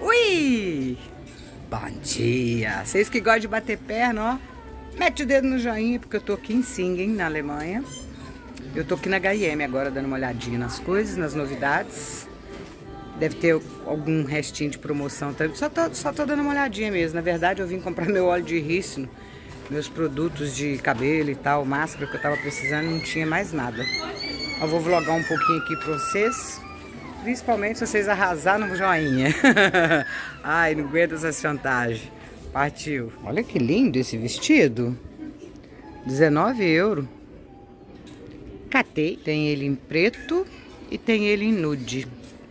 Ui! Bom dia! Vocês que gostam de bater perna, ó, mete o dedo no joinha, porque eu tô aqui em Singen, na Alemanha. Eu tô aqui na H&M agora, dando uma olhadinha nas coisas, nas novidades. Deve ter algum restinho de promoção também. Só tô, só tô dando uma olhadinha mesmo. Na verdade, eu vim comprar meu óleo de rícino, meus produtos de cabelo e tal, máscara que eu tava precisando, não tinha mais nada. Eu vou vlogar um pouquinho aqui pra vocês. Principalmente se vocês arrasar no joinha. Ai, não aguento essa chantagem. Partiu. Olha que lindo esse vestido. 19 euros. Catei. Tem ele em preto e tem ele em nude.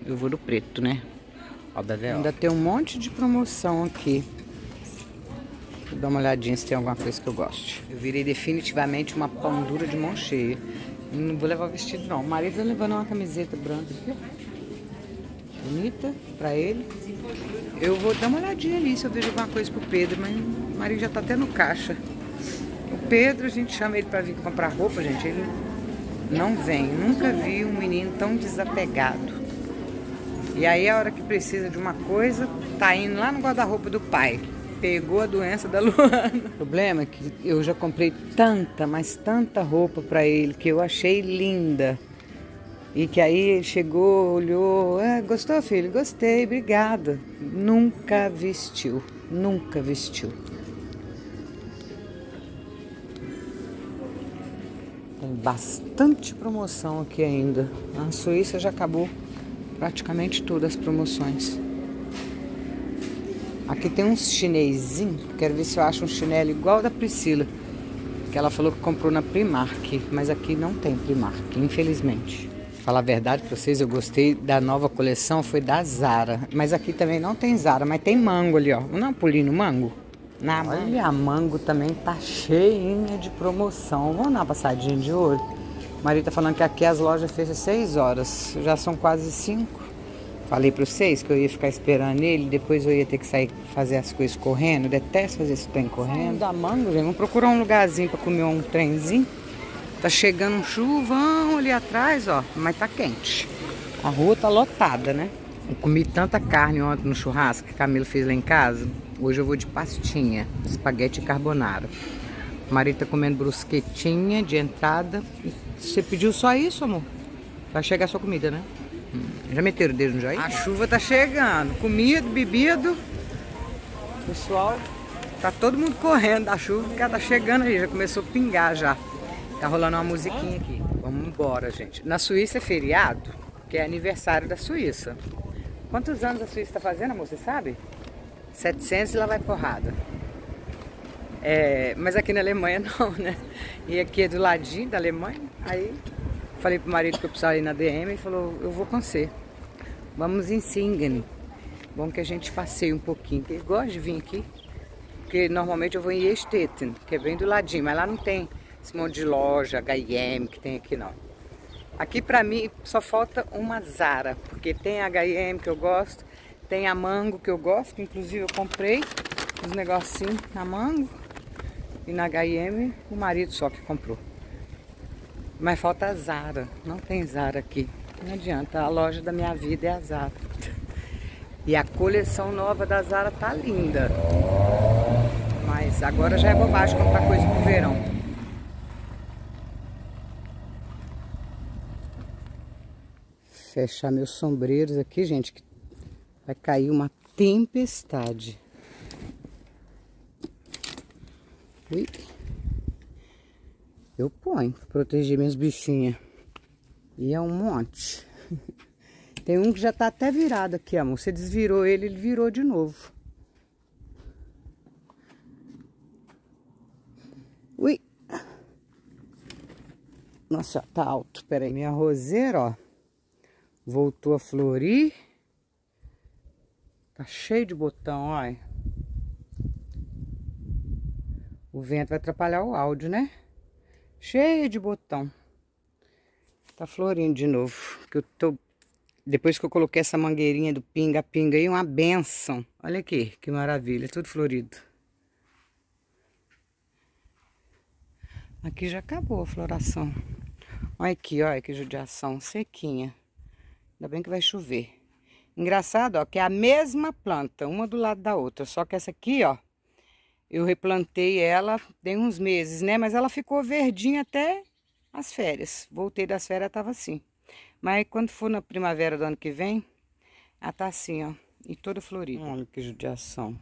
Eu vou do preto, né? Ó, bebê, Ainda tem um monte de promoção aqui. Vou dar uma olhadinha se tem alguma coisa que eu goste. Eu virei definitivamente uma pão dura de mão cheia. Não vou levar o vestido não. O marido tá levando uma camiseta branca aqui, bonita pra ele. Eu vou dar uma olhadinha ali se eu vejo alguma coisa pro Pedro, mas o marido já tá até no caixa. O Pedro, a gente chama ele pra vir comprar roupa, gente, ele não vem. Nunca vi um menino tão desapegado. E aí a hora que precisa de uma coisa, tá indo lá no guarda-roupa do pai. Pegou a doença da Luana. O problema é que eu já comprei tanta, mas tanta roupa para ele que eu achei linda. E que aí chegou, olhou, ah, gostou filho? Gostei, obrigada. Nunca vestiu, nunca vestiu. Tem bastante promoção aqui ainda. Na Suíça já acabou praticamente todas as promoções. Aqui tem uns chinesinho, quero ver se eu acho um chinelo igual da Priscila. Que ela falou que comprou na Primark, mas aqui não tem Primark, infelizmente. Falar a verdade pra vocês, eu gostei da nova coleção, foi da Zara. Mas aqui também não tem Zara, mas tem mango ali, ó. Não é um pulinho mango? Na Olha, a mango também tá cheinha de promoção. Vamos dar uma passadinha de olho? Maria tá falando que aqui as lojas fecham 6 horas. Já são quase 5. Falei para vocês que eu ia ficar esperando ele, depois eu ia ter que sair fazer as coisas correndo. Detesto fazer esse trem correndo. Da mango, gente. Vamos procurar um lugarzinho para comer um trenzinho. Tá chegando um chuvão ali atrás, ó, mas tá quente. A rua tá lotada, né? Eu comi tanta carne ontem no churrasco que Camilo fez lá em casa. Hoje eu vou de pastinha, espaguete carbonara. O marido tá comendo brusquetinha de entrada. Você pediu só isso, amor? Vai chegar a sua comida, né? Hum, já meteram o dedo no joinha? A chuva tá chegando. Comida, bebida. Pessoal, tá todo mundo correndo da chuva porque ela tá chegando aí. Já começou a pingar já. Tá rolando uma musiquinha aqui. Vamos embora, gente. Na Suíça é feriado, que é aniversário da Suíça. Quantos anos a Suíça está fazendo, amor? Você sabe? 700 e lá vai porrada. É, mas aqui na Alemanha não, né? E aqui é do ladinho da Alemanha. Aí falei pro marido que eu precisava ir na DM e falou, eu vou com você. Vamos em Singen. Bom que a gente passeie um pouquinho. Ele gosta de vir aqui. Porque normalmente eu vou em Estetten, que é bem do ladinho, mas lá não tem esse monte de loja, H&M que tem aqui não. Aqui pra mim só falta uma Zara, porque tem a H&M que eu gosto, tem a Mango que eu gosto, que inclusive eu comprei uns negocinhos na Mango e na H&M o marido só que comprou. Mas falta a Zara, não tem Zara aqui. Não adianta, a loja da minha vida é a Zara. E a coleção nova da Zara tá linda. Mas agora já é bobagem comprar coisa pro verão. Fechar meus sombreiros aqui, gente, que vai cair uma tempestade. Ui. Eu ponho pra proteger minhas bichinhas. E é um monte. Tem um que já tá até virado aqui, amor. Você desvirou ele, ele virou de novo. Ui. Nossa, tá alto. Pera aí. Minha roseira, ó. Voltou a florir. Tá cheio de botão, olha. O vento vai atrapalhar o áudio, né? Cheio de botão. Tá florindo de novo. Que eu tô... Depois que eu coloquei essa mangueirinha do pinga-pinga aí, uma benção. Olha aqui, que maravilha. Tudo florido. Aqui já acabou a floração. Olha aqui, olha que judiação. Sequinha. Ainda bem que vai chover. Engraçado, ó, que é a mesma planta, uma do lado da outra. Só que essa aqui, ó, eu replantei ela tem uns meses, né? Mas ela ficou verdinha até as férias. Voltei das férias, tava assim. Mas quando for na primavera do ano que vem, ela tá assim, ó. E toda florida. Olha que judiação.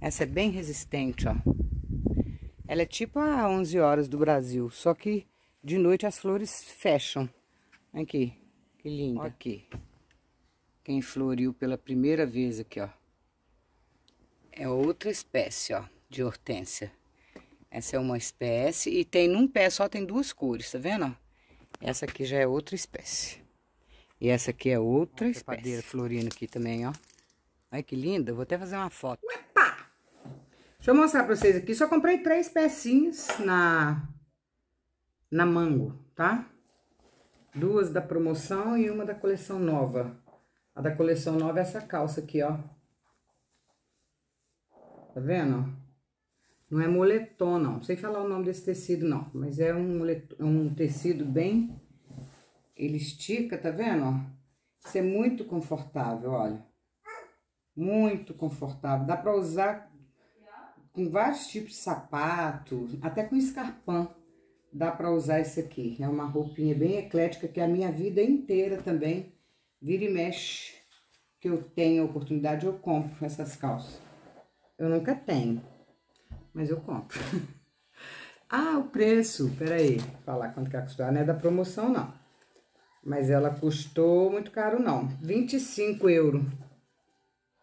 Essa é bem resistente, ó. Ela é tipo a 11 horas do Brasil. Só que de noite as flores fecham. Aqui. Que linda. Ó aqui. Quem floriu pela primeira vez aqui, ó. É outra espécie, ó, de hortênsia. Essa é uma espécie e tem num pé só tem duas cores, tá vendo? Essa aqui já é outra espécie. E essa aqui é outra espécie. florindo aqui também, ó. Olha que linda, vou até fazer uma foto. Uepa! Deixa eu mostrar pra vocês aqui. Só comprei três pecinhas na, na Mango, tá? Duas da promoção e uma da coleção nova. A da coleção nova é essa calça aqui, ó. Tá vendo? Não é moletom, não. Não sei falar o nome desse tecido, não. Mas é um, moletom, é um tecido bem... Ele estica, tá vendo, ó? Isso é muito confortável, olha. Muito confortável. Dá pra usar com vários tipos de sapato, até com escarpão. Dá pra usar isso aqui. É uma roupinha bem eclética que a minha vida inteira também vira e mexe. Que eu tenho oportunidade, eu compro essas calças. Eu nunca tenho, mas eu compro. ah, o preço, peraí, falar quanto que ela custou. Não é da promoção, não. Mas ela custou muito caro, não. 25 euros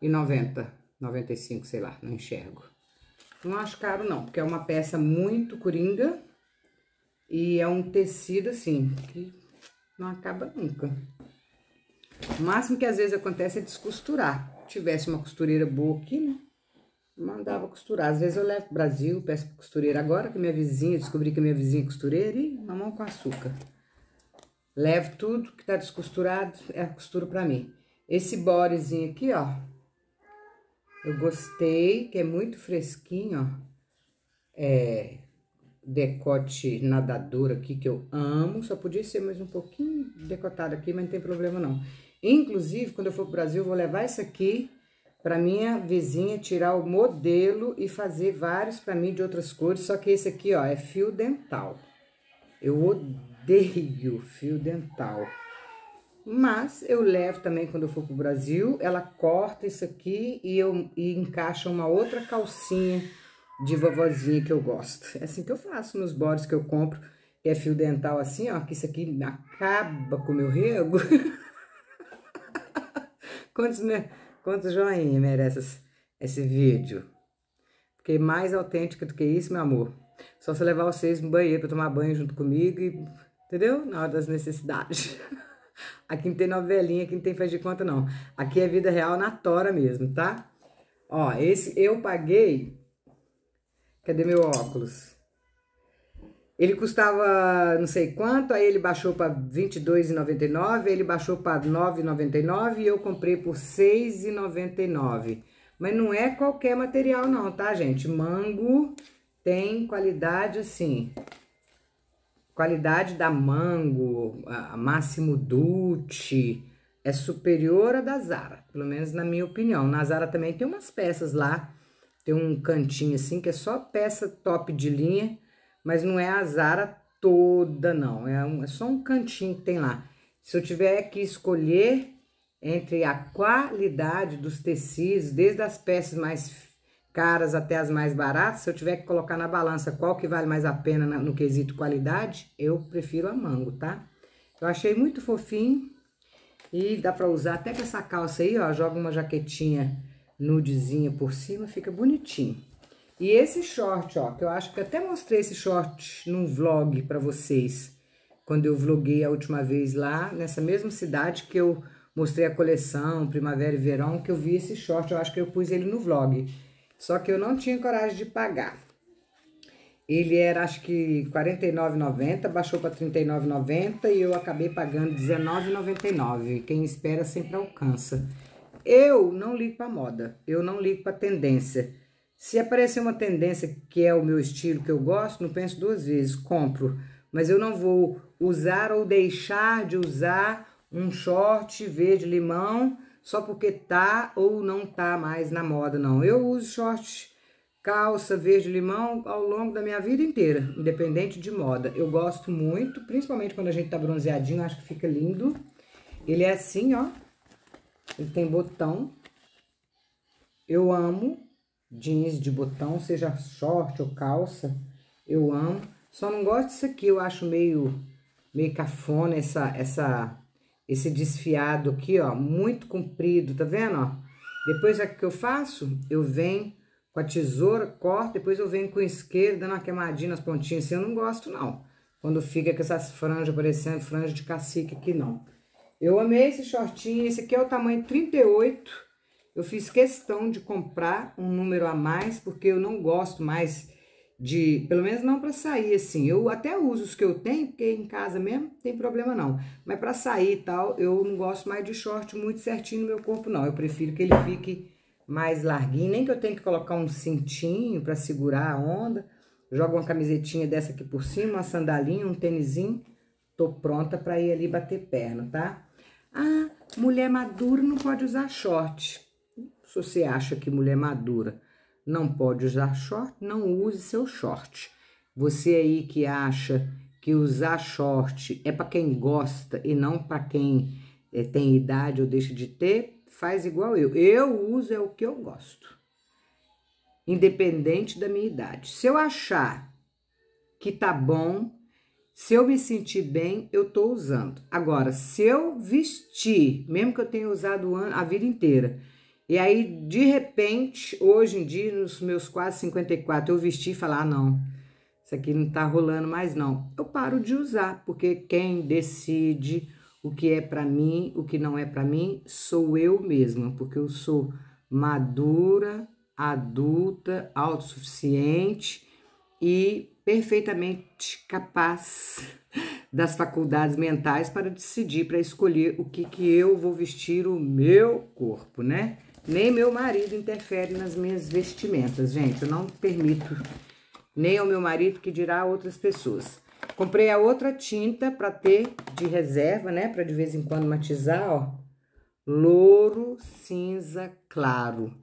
e 90, 95, sei lá, não enxergo. Não acho caro, não, porque é uma peça muito coringa e é um tecido, assim, que não acaba nunca. O máximo que às vezes acontece é descosturar. Se tivesse uma costureira boa aqui, né? mandava costurar. Às vezes eu levo pro Brasil, peço pra costureira. Agora que minha vizinha, descobri que minha vizinha é costureira e mamão com açúcar. Levo tudo que tá descosturado, é costura pra mim. Esse borezinho aqui, ó. Eu gostei, que é muito fresquinho, ó. É decote nadador aqui, que eu amo. Só podia ser mais um pouquinho decotado aqui, mas não tem problema não. Inclusive, quando eu for pro Brasil, eu vou levar isso aqui para minha vizinha tirar o modelo e fazer vários para mim de outras cores, só que esse aqui, ó, é fio dental. Eu odeio fio dental. Mas eu levo também quando eu for pro Brasil, ela corta isso aqui e eu e encaixa uma outra calcinha de vovozinha que eu gosto. É assim que eu faço nos bordes que eu compro, que é fio dental assim, ó, que isso aqui acaba com o meu rego. Quantos, né? Quantos joinha merece esse, vídeo? Fiquei mais autêntica do que isso, meu amor. Só se levar vocês no banheiro para tomar banho junto comigo, e, entendeu? Na hora das necessidades. Aqui não tem novelinha, aqui não tem faz de conta, não. Aqui é vida real na tora mesmo, tá? Ó, esse eu paguei... Cadê meu óculos? Ele custava não sei quanto, aí ele baixou para R$ 22,99, ele baixou para R$ 9,99 e eu comprei por R$ 6,99. Mas não é qualquer material não, tá, gente? Mango tem qualidade assim, qualidade da Mango, a Máximo Dutti, é superior à da Zara, pelo menos na minha opinião. Na Zara também tem umas peças lá, tem um cantinho assim que é só peça top de linha, mas não é a Zara toda, não. É, um, é só um cantinho que tem lá. Se eu tiver que escolher entre a qualidade dos tecidos, desde as peças mais caras até as mais baratas, se eu tiver que colocar na balança qual que vale mais a pena no quesito qualidade, eu prefiro a mango, tá? Eu achei muito fofinho e dá pra usar até com essa calça aí, ó, joga uma jaquetinha nudezinha por cima, fica bonitinho. E esse short, ó, que eu acho que até mostrei esse short num vlog pra vocês, quando eu vloguei a última vez lá, nessa mesma cidade que eu mostrei a coleção Primavera e Verão, que eu vi esse short, eu acho que eu pus ele no vlog. Só que eu não tinha coragem de pagar. Ele era, acho que, R$ 49,90, baixou para R$ 39,90 e eu acabei pagando R$19,99. Quem espera sempre alcança. Eu não ligo para moda, eu não ligo para tendência. Se aparecer uma tendência que é o meu estilo, que eu gosto, não penso duas vezes, compro. Mas eu não vou usar ou deixar de usar um short verde limão só porque tá ou não tá mais na moda, não. Eu uso short, calça verde-limão ao longo da minha vida inteira, independente de moda. Eu gosto muito, principalmente quando a gente tá bronzeadinho, acho que fica lindo. Ele é assim, ó. Ele tem botão. Eu amo jeans de botão, seja short ou calça. Eu amo. Só não gosto disso aqui, eu acho meio, meio cafona essa, essa, esse desfiado aqui, ó, muito comprido, tá vendo, ó? Depois o que eu faço? Eu venho com a tesoura, corto, depois eu venho com o isqueiro, dando uma queimadinha nas pontinhas, assim, eu não gosto, não. Quando fica com essas franjas parecendo franja de cacique aqui, não. Eu amei esse shortinho, esse aqui é o tamanho 38, eu fiz questão de comprar um número a mais, porque eu não gosto mais de, pelo menos não para sair assim. Eu até uso os que eu tenho, porque em casa mesmo tem problema não. Mas para sair e tal, eu não gosto mais de short muito certinho no meu corpo não. Eu prefiro que ele fique mais larguinho, nem que eu tenha que colocar um cintinho para segurar a onda. Jogo uma camisetinha dessa aqui por cima, uma sandalinha, um tênisinho. Tô pronta para ir ali bater perna, tá? Ah, mulher madura não pode usar short. Se você acha que mulher madura não pode usar short, não use seu short. Você aí que acha que usar short é para quem gosta e não para quem é, tem idade ou deixa de ter, faz igual eu. Eu uso é o que eu gosto, independente da minha idade. Se eu achar que tá bom, se eu me sentir bem, eu tô usando. Agora, se eu vestir, mesmo que eu tenha usado a vida inteira, e aí, de repente, hoje em dia, nos meus quase 54, eu vesti e falar: ah, não, isso aqui não tá rolando mais, não. Eu paro de usar, porque quem decide o que é para mim, o que não é para mim, sou eu mesma, porque eu sou madura, adulta, autossuficiente e perfeitamente capaz das faculdades mentais para decidir, para escolher o que, que eu vou vestir o meu corpo, né? Nem meu marido interfere nas minhas vestimentas, gente. Eu não permito nem ao meu marido que dirá a outras pessoas. Comprei a outra tinta para ter de reserva, né? Para de vez em quando matizar, ó. Louro cinza claro.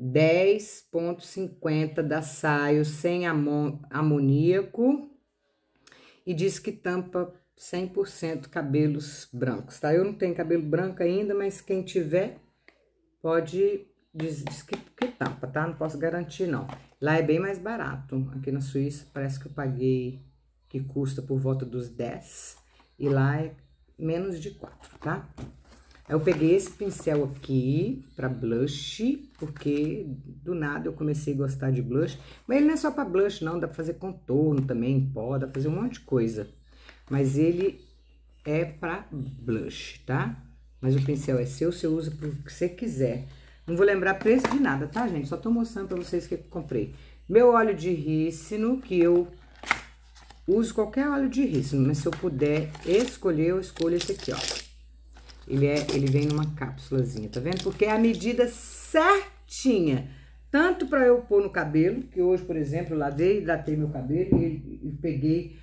10.50 da Saio sem amoníaco. E diz que tampa 100% cabelos brancos, tá? Eu não tenho cabelo branco ainda, mas quem tiver pode diz, diz que, que tampa, tá? Não posso garantir, não. Lá é bem mais barato. Aqui na Suíça parece que eu paguei, que custa por volta dos 10. E lá é menos de 4, tá? Eu peguei esse pincel aqui pra blush, porque do nada eu comecei a gostar de blush. Mas ele não é só pra blush, não. Dá pra fazer contorno também, pó, dá pra fazer um monte de coisa. Mas ele é pra blush, tá? Mas o pincel é seu, você usa pro que você quiser. Não vou lembrar preço de nada, tá, gente? Só tô mostrando pra vocês que eu comprei. Meu óleo de rícino, que eu uso qualquer óleo de rícino, mas se eu puder escolher, eu escolho esse aqui, ó. Ele, é, ele vem numa cápsulazinha, tá vendo? Porque é a medida certinha. Tanto para eu pôr no cabelo, que hoje, por exemplo, lavei, hidratei meu cabelo e, e peguei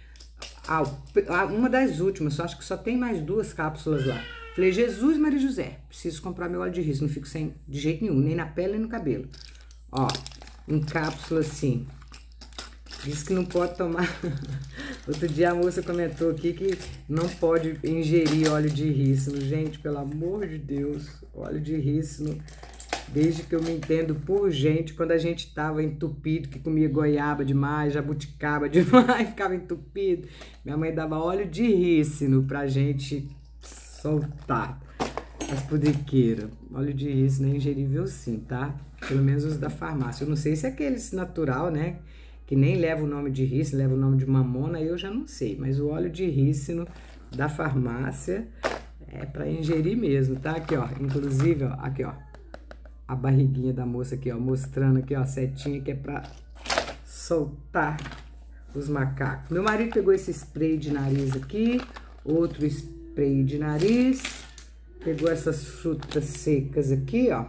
a, a, uma das últimas, só acho que só tem mais duas cápsulas lá. Falei, Jesus, Maria José, preciso comprar meu óleo de riso, não fico sem de jeito nenhum, nem na pele nem no cabelo. Ó, em cápsula assim. Diz que não pode tomar. Outro dia a moça comentou aqui que não pode ingerir óleo de rícino. Gente, pelo amor de Deus, óleo de rícino, desde que eu me entendo por gente, quando a gente tava entupido, que comia goiaba demais, jabuticaba demais, ficava entupido. Minha mãe dava óleo de rícino pra gente soltar as pudriqueiras. Óleo de rícino é ingerível sim, tá? Pelo menos os da farmácia. Eu não sei se é aqueles natural, né? Que nem leva o nome de rícino, leva o nome de mamona, eu já não sei. Mas o óleo de rícino da farmácia é para ingerir mesmo, tá? Aqui, ó. Inclusive, ó, aqui, ó. A barriguinha da moça aqui, ó. Mostrando aqui, ó, setinha que é pra soltar os macacos. Meu marido pegou esse spray de nariz aqui, outro spray de nariz. Pegou essas frutas secas aqui, ó.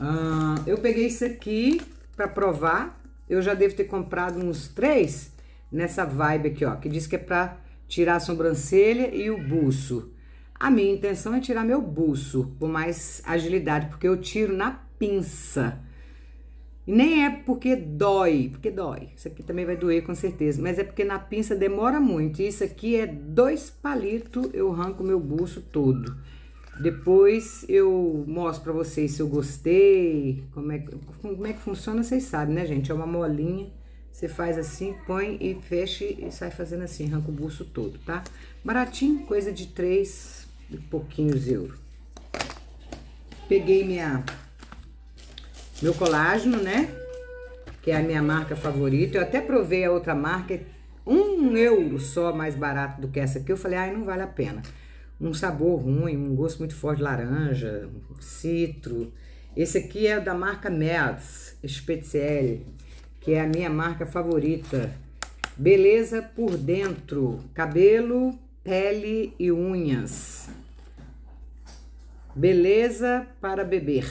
Ah, eu peguei isso aqui pra provar. Eu já devo ter comprado uns três nessa vibe aqui, ó. Que diz que é pra tirar a sobrancelha e o buço. A minha intenção é tirar meu buço com mais agilidade, porque eu tiro na pinça. E nem é porque dói, porque dói. Isso aqui também vai doer com certeza, mas é porque na pinça demora muito. E isso aqui é dois palitos, eu arranco meu buço todo. Depois eu mostro pra vocês se eu gostei, como é, como é que funciona, vocês sabem, né, gente? É uma molinha, você faz assim, põe e fecha e sai fazendo assim, arranca o buço todo, tá? Baratinho, coisa de três e pouquinhos euros. Peguei minha meu colágeno, né? Que é a minha marca favorita. Eu até provei a outra marca, um euro só mais barato do que essa aqui. Eu falei, ai, não vale a pena. Um sabor ruim, um gosto muito forte de laranja, citro. Esse aqui é da marca Merz Spezielle, que é a minha marca favorita. Beleza por dentro, cabelo, pele e unhas. Beleza para beber.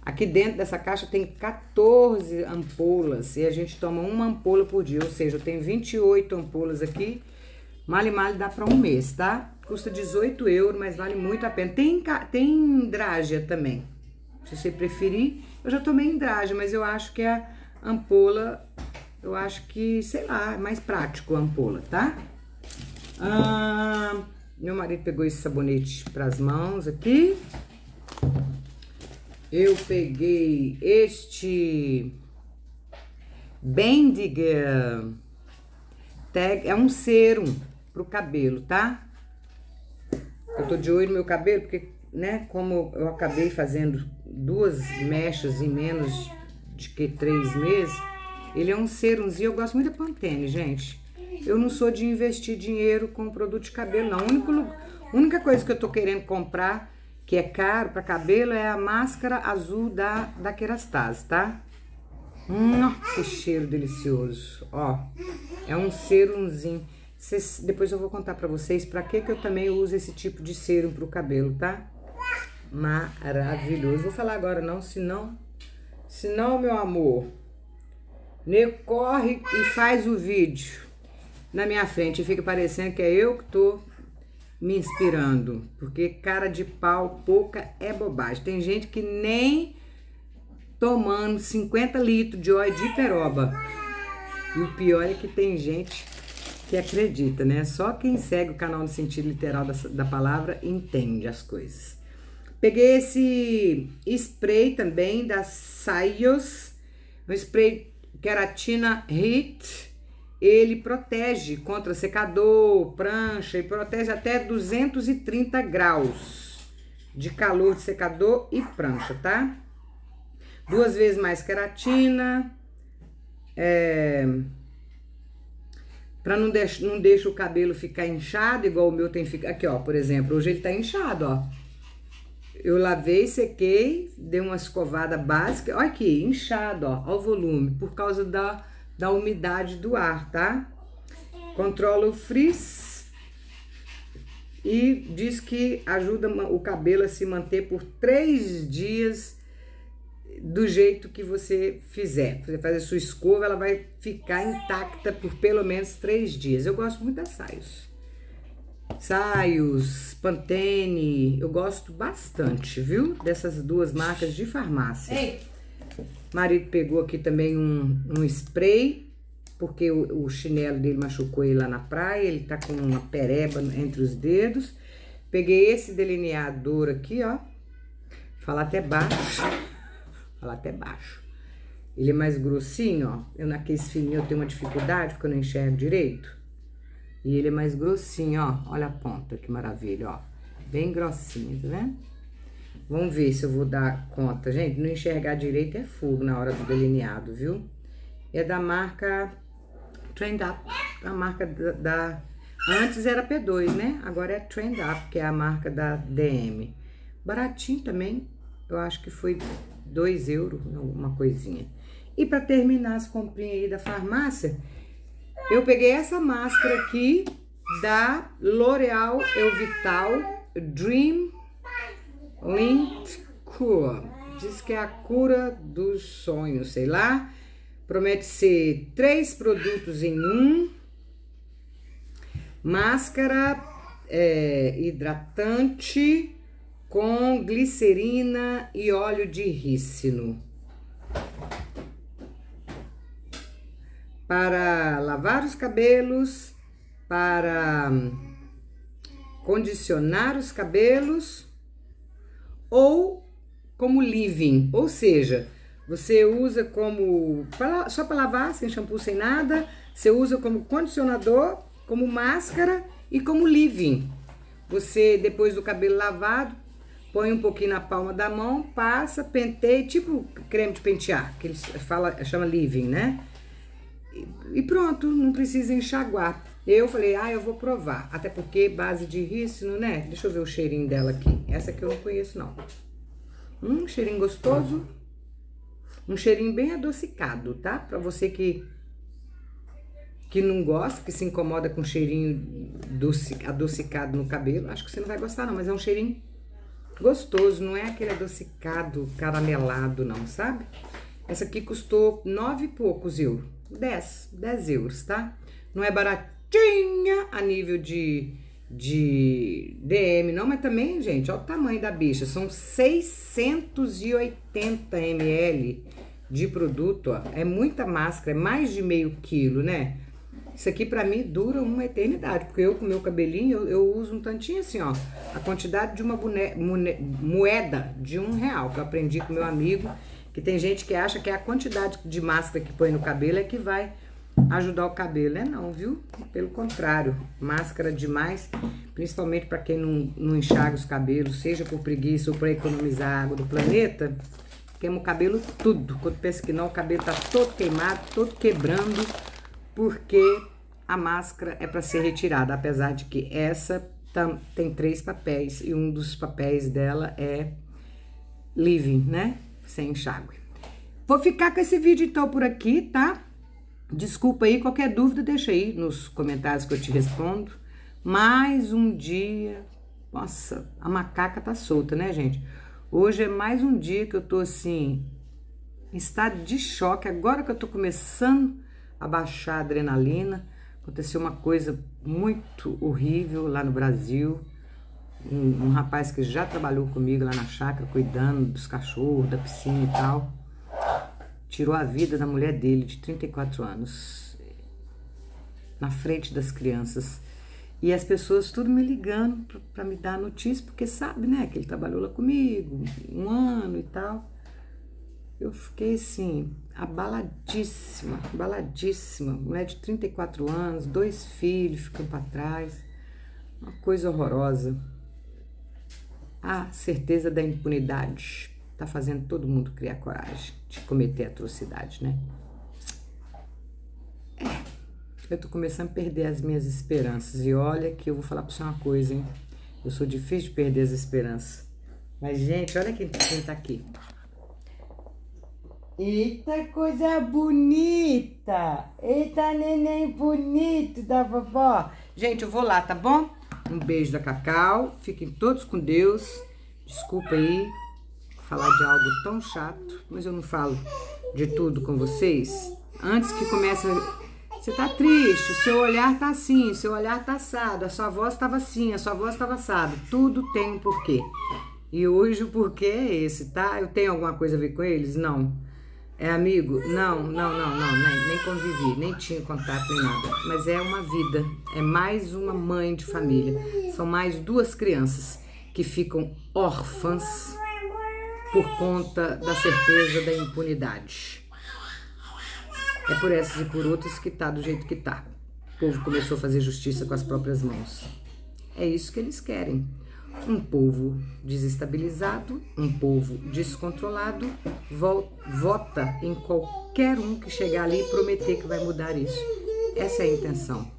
Aqui dentro dessa caixa tem 14 ampolas e a gente toma uma ampola por dia, ou seja, eu tenho 28 ampolas aqui. Male male dá para um mês, tá? Custa 18 euros, mas vale muito a pena. Tem, tem drágia também, se você preferir. Eu já tomei em drágia, mas eu acho que a ampola, eu acho que, sei lá, é mais prático a ampola, tá? Ah, meu marido pegou esse sabonete para as mãos aqui. Eu peguei este Bendiger Tag, é um serum pro cabelo, tá? Eu tô de olho no meu cabelo, porque, né, como eu acabei fazendo duas mechas em menos de que três meses, ele é um serumzinho, eu gosto muito da Pantene, gente. Eu não sou de investir dinheiro com produto de cabelo, não. A única, coisa que eu tô querendo comprar que é caro para cabelo, é a máscara azul da, da Kerastase, tá? Hum, que cheiro delicioso, ó. É um serumzinho. Cês, depois eu vou contar pra vocês pra que que eu também uso esse tipo de serum pro cabelo, tá? Maravilhoso. Vou falar agora não, senão... Senão, meu amor, nego corre e faz o vídeo na minha frente e fica parecendo que é eu que tô me inspirando, porque cara de pau pouca é bobagem. Tem gente que nem tomando 50 litros de óleo de peroba. E o pior é que tem gente que acredita, né? Só quem segue o canal no sentido literal da, da palavra entende as coisas. Peguei esse spray também da Saios, um spray Keratina Hit ele protege contra secador, prancha e protege até 230 graus de calor de secador e prancha, tá? Duas vezes mais queratina, é, para não deixar não deixa o cabelo ficar inchado, igual o meu tem ficado. Aqui, ó, por exemplo, hoje ele tá inchado, ó. Eu lavei, sequei, dei uma escovada básica, olha aqui, inchado, ó, ó o volume, por causa da da umidade do ar, tá? Controla o frizz e diz que ajuda o cabelo a se manter por três dias do jeito que você fizer. Você faz a sua escova, ela vai ficar intacta por pelo menos três dias. Eu gosto muito das saios. Saios, Pantene, eu gosto bastante, viu? Dessas duas marcas de farmácia. Ei. Marido pegou aqui também um, um spray, porque o, o, chinelo dele machucou ele lá na praia, ele tá com uma pereba entre os dedos. Peguei esse delineador aqui, ó. Falar até baixo. Falar até baixo. Ele é mais grossinho, ó. Eu naqueles fininhos eu tenho uma dificuldade, porque eu não enxergo direito. E ele é mais grossinho, ó. Olha a ponta, que maravilha, ó. Bem grossinho, tá vendo? Vamos ver se eu vou dar conta. Gente, não enxergar direito é fogo na hora do delineado, viu? É da marca Trend Up, a marca da, da... Antes era P2, né? Agora é Trend Up, que é a marca da DM. Baratinho também, eu acho que foi 2 euros, alguma coisinha. E para terminar as comprinhas aí da farmácia, eu peguei essa máscara aqui da L'Oreal Elvital Dream Lint Cure. Diz que é a cura dos sonhos, sei lá. Promete ser três produtos em um. Máscara é, hidratante com glicerina e óleo de rícino. Para lavar os cabelos, para condicionar os cabelos ou como living, ou seja, você usa como só para lavar, sem shampoo, sem nada, você usa como condicionador, como máscara e como living. Você depois do cabelo lavado, põe um pouquinho na palma da mão, passa, penteia, tipo creme de pentear, que eles fala, chama living, né? E pronto, não precisa enxaguar. Eu falei, ah, eu vou provar. Até porque base de rícino, né? Deixa eu ver o cheirinho dela aqui. Essa aqui eu não conheço, não. Hum, cheirinho gostoso. Um cheirinho bem adocicado, tá? Pra você que, que não gosta, que se incomoda com cheirinho doce, adocicado no cabelo. Acho que você não vai gostar, não. Mas é um cheirinho gostoso. Não é aquele adocicado, caramelado, não, sabe? Essa aqui custou nove e poucos euros. Dez, dez euros, tá? Não é baratinho tinha a nível de, de DM, não, mas também, gente, olha o tamanho da bicha, são 680 ml de produto, ó. é muita máscara, é mais de meio quilo, né? Isso aqui pra mim dura uma eternidade, porque eu com meu cabelinho, eu, eu uso um tantinho assim, ó, a quantidade de uma bone, moeda de um real, que eu aprendi com meu amigo, que tem gente que acha que é a quantidade de máscara que põe no cabelo é que vai ajudar o cabelo. É não, viu? Pelo contrário, máscara demais, principalmente para quem não, não enxaga os cabelos, seja por preguiça ou para economizar água do planeta, queima o cabelo tudo. Quando pensa que não, o cabelo tá todo queimado, todo quebrando, porque a máscara é para ser retirada, apesar de que essa tem três papéis e um dos papéis dela é living, né? Sem enxágue. Vou ficar com esse vídeo então por aqui, tá? Desculpa aí, qualquer dúvida deixa aí nos comentários que eu te respondo. Mais um dia. Nossa, a macaca tá solta, né, gente? Hoje é mais um dia que eu tô assim, em estado de choque. Agora que eu tô começando a baixar a adrenalina, aconteceu uma coisa muito horrível lá no Brasil. Um, um rapaz que já trabalhou comigo lá na chácara, cuidando dos cachorros, da piscina e tal tirou a vida da mulher dele, de 34 anos, na frente das crianças. E as pessoas tudo me ligando para me dar notícia, porque sabe, né, que ele trabalhou lá comigo um ano e tal. Eu fiquei assim, abaladíssima, abaladíssima. Mulher de 34 anos, dois filhos ficam para trás. Uma coisa horrorosa. A certeza da impunidade tá fazendo todo mundo criar coragem de cometer atrocidade, né? É, eu tô começando a perder as minhas esperanças. E olha que eu vou falar pra você uma coisa, hein? Eu sou difícil de perder as esperanças. Mas, gente, olha quem, quem tá aqui. Eita, coisa bonita! Eita, neném bonito da vovó! Gente, eu vou lá, tá bom? Um beijo da Cacau. Fiquem todos com Deus. Desculpa aí falar de algo tão chato, mas eu não falo de tudo com vocês. Antes que comece. Você tá triste, o seu olhar tá assim, o seu olhar tá assado, a sua voz estava assim, a sua voz estava assada. Tudo tem um porquê. E hoje o porquê é esse, tá? Eu tenho alguma coisa a ver com eles? Não. É amigo? Não, não, não, não, nem, nem convivi, nem tinha contato, nem nada. Mas é uma vida, é mais uma mãe de família. São mais duas crianças que ficam órfãs por conta da certeza da impunidade. É por essas e por outras que tá do jeito que tá. O povo começou a fazer justiça com as próprias mãos. É isso que eles querem. Um povo desestabilizado, um povo descontrolado, vota em qualquer um que chegar ali e prometer que vai mudar isso. Essa é a intenção.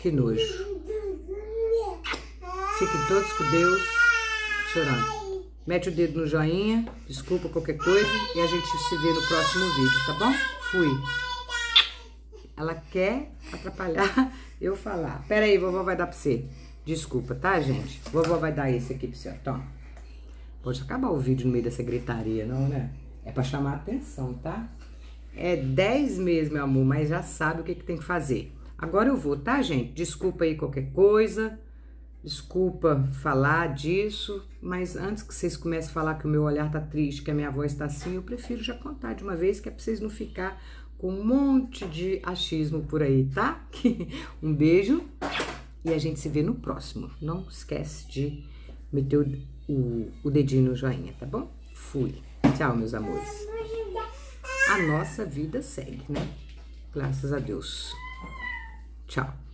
Que nojo. Fiquem todos com Deus, chorando. Mete o dedo no joinha, desculpa qualquer coisa e a gente se vê no próximo vídeo, tá bom? Fui. Ela quer atrapalhar eu falar. Pera aí, vovó vai dar pra você. Desculpa, tá, gente? Vovó vai dar esse aqui pra você, Toma. Pode acabar o vídeo no meio dessa gritaria, não, né? É pra chamar a atenção, tá? É 10 meses, meu amor, mas já sabe o que, que tem que fazer. Agora eu vou, tá, gente? Desculpa aí qualquer coisa. Desculpa falar disso, mas antes que vocês comecem a falar que o meu olhar tá triste, que a minha voz tá assim, eu prefiro já contar de uma vez, que é pra vocês não ficar com um monte de achismo por aí, tá? um beijo e a gente se vê no próximo. Não esquece de meter o, o, o dedinho no joinha, tá bom? Fui. Tchau, meus amores. A nossa vida segue, né? Graças a Deus. Tchau.